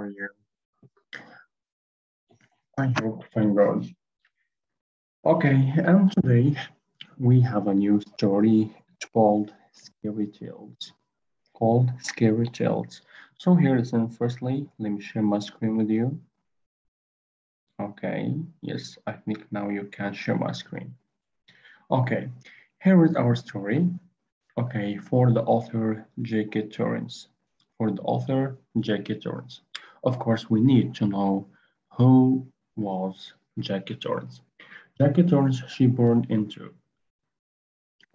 are you? I hope thank God. Okay, and today we have a new story. Called Scary Tales. Called Scary Tales. So here is in firstly, let me share my screen with you. Okay, yes, I think now you can share my screen. Okay, here is our story. Okay, for the author J.K. Torrence. For the author J.K. Torrence. Of course, we need to know who was Jackie Torrence. Jackie Torrence, she born into,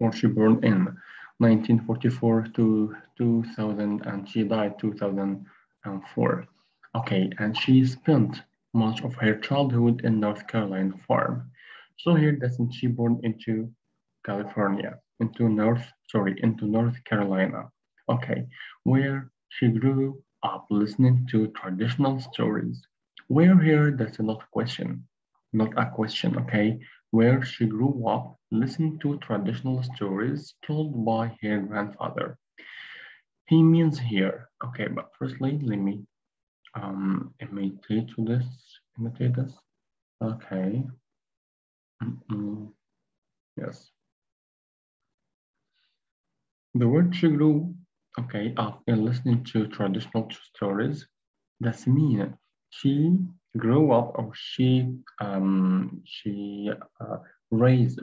or she born in 1944 to 2000, and she died 2004. Okay, and she spent much of her childhood in North Carolina farm. So here that she born into California, into North, sorry, into North Carolina. Okay, where she grew up listening to traditional stories. Where here, that's not a question, not a question, okay? Where she grew up listening to traditional stories told by her grandfather. He means here, okay, but firstly, let me um, imitate this, imitate this. Okay. Mm -mm. Yes. The word she grew, okay, in listening to traditional stories, that's mean she grew up or she um she uh, raised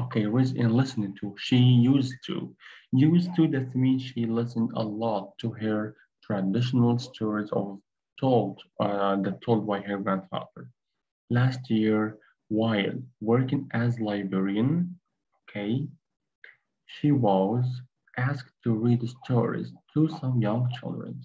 okay raised in listening to she used to used to that means she listened a lot to her traditional stories of told uh, that told by her grandfather. Last year, while working as librarian, okay, she was asked to read stories to some young children.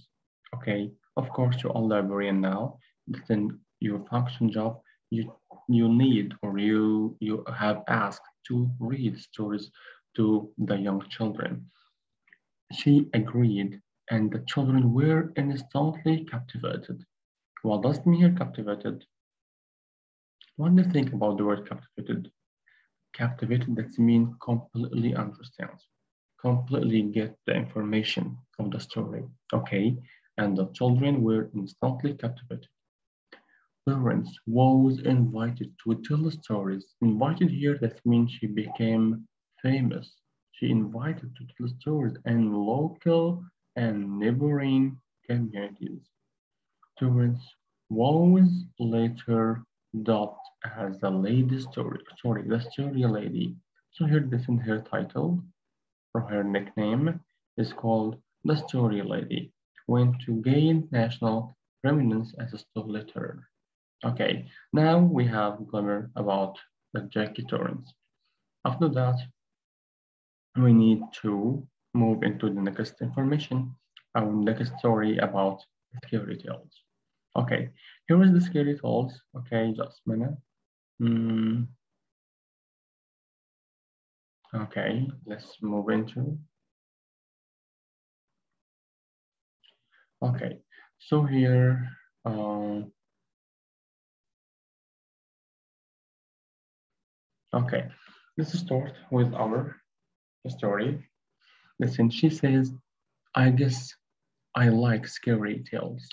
Okay, of course, you're a librarian now. Then your function job, you you need or you you have asked to read stories to the young children. She agreed and the children were instantly captivated. What does it mean here, captivated? Do you think about the word captivated? Captivated, that means completely understand, completely get the information of the story, okay? And the children were instantly captivated. Parents was invited to tell stories. Invited here, that means she became famous. She invited to tell stories and local and neighboring communities. Torrence was later dubbed as the lady story, sorry, the story lady. So here this in her title, or her nickname, is called the story lady, went to gain national prominence as a storyteller. Okay, now we have glimmer about the J.K. Torrence. After that, we need to move into the next information, our next story about scary tales. Okay, here is the scary tales. Okay, just a minute. Mm. Okay, let's move into. Okay, so here, um, okay, let's start with our story. Listen, she says, I guess I like scary tales.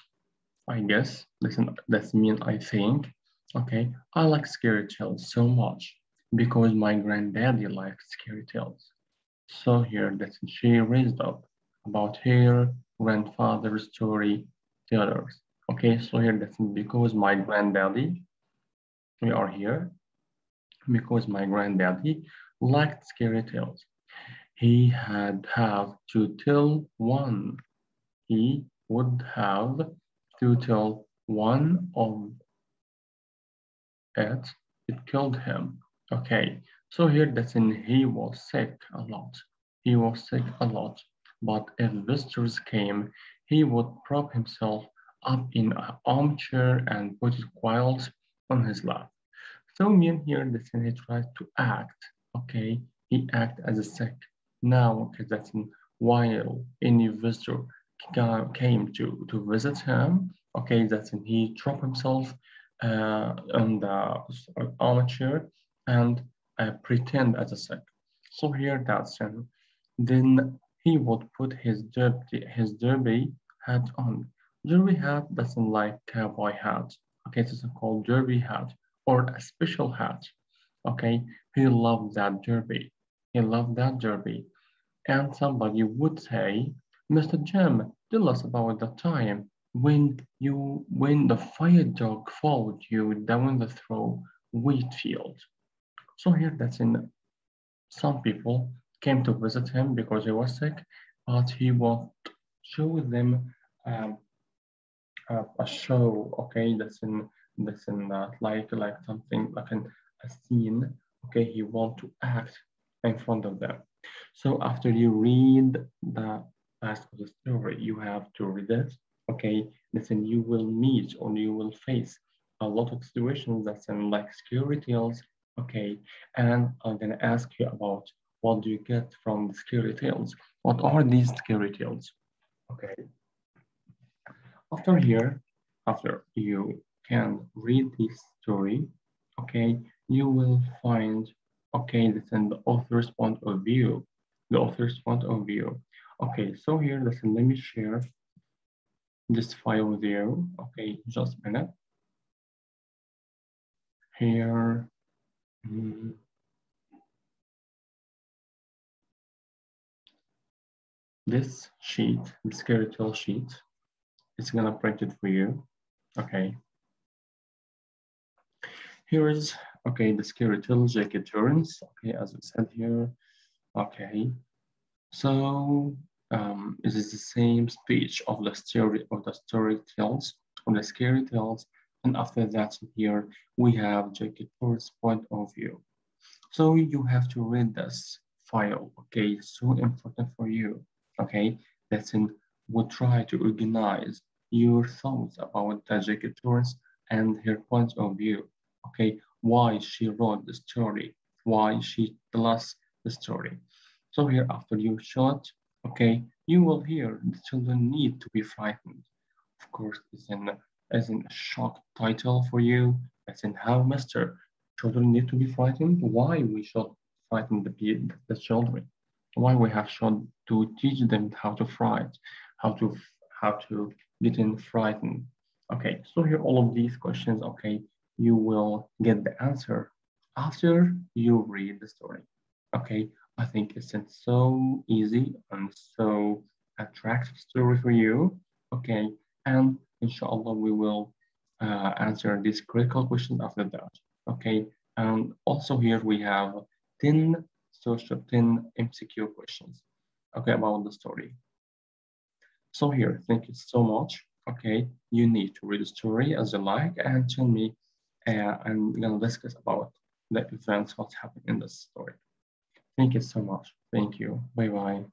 I guess, listen, that means I think, okay, I like scary tales so much because my granddaddy liked scary tales. So here that she raised up about her grandfather's story tellers. Okay, so here that's because my granddaddy, we are here, because my granddaddy liked scary tales he had have to tell one. He would have to tell one of it. It killed him. Okay, so here that's in he was sick a lot. He was sick a lot. But if visitors came, he would prop himself up in an armchair and put his quills on his lap. So me and here the he tried to act. Okay, he act as a sick now, okay, that's in while any visitor came to, to visit him, okay, that's in he dropped himself uh, on the armature and uh, pretend as a sick. So here that's him. Then he would put his derby, his derby hat on. Derby hat doesn't like cowboy hat. Okay, this is called derby hat or a special hat. Okay, he loved that derby. He loved that derby. And somebody would say, Mr. Jim, tell us about the time when you when the fire dog followed you down the through wheat field. So here that's in some people came to visit him because he was sick, but he would show them um, uh, a show, okay, that's in that's in that like like something like an, a scene, okay, he want to act in front of them. So after you read the rest of the story, you have to read it, okay, listen, you will meet or you will face a lot of situations that's in like scary tales, okay, and I'm gonna ask you about what do you get from the scary tales? What are these scary tales? Okay. After here, after you can read this story, okay, you will find, okay, in the author's point of view, the author's point of view. Okay, so here, listen, let me share this file with you. Okay, just a minute. Here, mm, this sheet, the skeletal sheet, it's gonna print it for you. Okay. Here is, okay, the skeletal Jackie Torrence, okay, as we said here. Okay. So um, it is the same speech of the story of the story tells, of the scary tales, and after that here we have Jackie Torrence's point of view. So you have to read this file, okay, so important for you okay? That's in, we try to organize your thoughts about Jackie Torrence and her point of view, okay? Why she wrote the story, why she tell us the story. So here after you shot, okay, you will hear the children need to be frightened. Of course, it's in, as in shock title for you, as in how master Children need to be frightened, why we should frighten the, the children why we have shown to teach them how to fright, how to how to get in frightened. Okay, so here all of these questions, okay, you will get the answer after you read the story. Okay, I think it's so easy and so attractive story for you. Okay, and inshallah we will uh, answer these critical questions after that. Okay, and also here we have 10 social 10 MCQ questions, okay, about the story. So here, thank you so much. Okay, you need to read the story as you like and tell me, uh, I'm gonna discuss about the events, what's happening in the story. Thank you so much. Thank you. Bye-bye.